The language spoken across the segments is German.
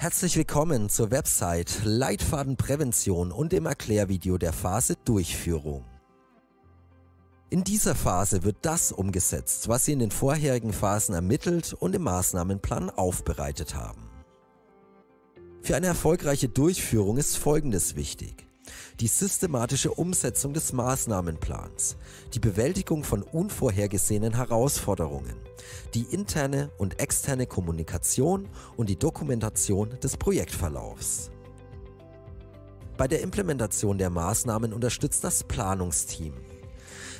Herzlich willkommen zur Website Leitfadenprävention und dem Erklärvideo der Phase Durchführung. In dieser Phase wird das umgesetzt, was Sie in den vorherigen Phasen ermittelt und im Maßnahmenplan aufbereitet haben. Für eine erfolgreiche Durchführung ist Folgendes wichtig die systematische Umsetzung des Maßnahmenplans, die Bewältigung von unvorhergesehenen Herausforderungen, die interne und externe Kommunikation und die Dokumentation des Projektverlaufs. Bei der Implementation der Maßnahmen unterstützt das Planungsteam.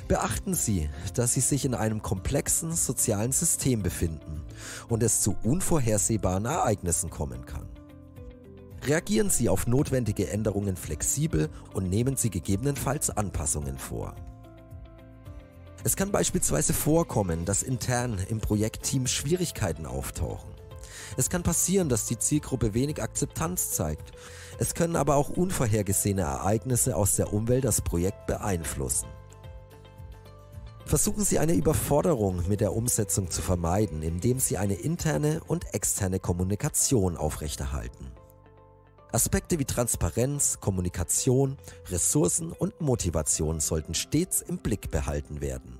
Beachten Sie, dass Sie sich in einem komplexen sozialen System befinden und es zu unvorhersehbaren Ereignissen kommen kann. Reagieren Sie auf notwendige Änderungen flexibel und nehmen Sie gegebenenfalls Anpassungen vor. Es kann beispielsweise vorkommen, dass intern im Projektteam Schwierigkeiten auftauchen. Es kann passieren, dass die Zielgruppe wenig Akzeptanz zeigt. Es können aber auch unvorhergesehene Ereignisse aus der Umwelt das Projekt beeinflussen. Versuchen Sie eine Überforderung mit der Umsetzung zu vermeiden, indem Sie eine interne und externe Kommunikation aufrechterhalten. Aspekte wie Transparenz, Kommunikation, Ressourcen und Motivation sollten stets im Blick behalten werden.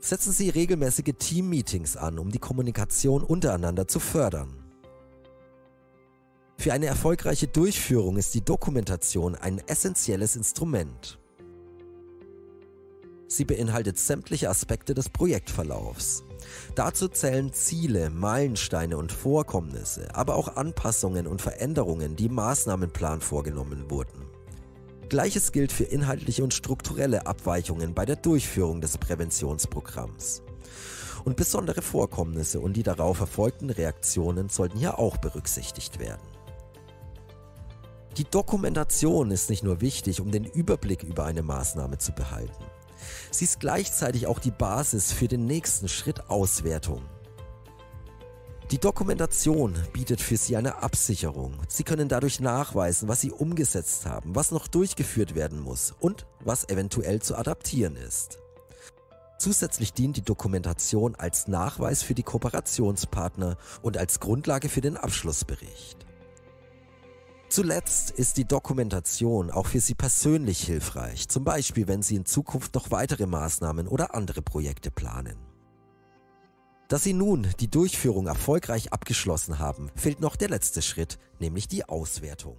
Setzen Sie regelmäßige Team-Meetings an, um die Kommunikation untereinander zu fördern. Für eine erfolgreiche Durchführung ist die Dokumentation ein essentielles Instrument. Sie beinhaltet sämtliche Aspekte des Projektverlaufs. Dazu zählen Ziele, Meilensteine und Vorkommnisse, aber auch Anpassungen und Veränderungen, die im Maßnahmenplan vorgenommen wurden. Gleiches gilt für inhaltliche und strukturelle Abweichungen bei der Durchführung des Präventionsprogramms. Und besondere Vorkommnisse und die darauf erfolgten Reaktionen sollten hier auch berücksichtigt werden. Die Dokumentation ist nicht nur wichtig, um den Überblick über eine Maßnahme zu behalten. Sie ist gleichzeitig auch die Basis für den nächsten Schritt Auswertung. Die Dokumentation bietet für Sie eine Absicherung. Sie können dadurch nachweisen, was Sie umgesetzt haben, was noch durchgeführt werden muss und was eventuell zu adaptieren ist. Zusätzlich dient die Dokumentation als Nachweis für die Kooperationspartner und als Grundlage für den Abschlussbericht. Zuletzt ist die Dokumentation auch für Sie persönlich hilfreich, zum Beispiel wenn Sie in Zukunft noch weitere Maßnahmen oder andere Projekte planen. Da Sie nun die Durchführung erfolgreich abgeschlossen haben, fehlt noch der letzte Schritt, nämlich die Auswertung.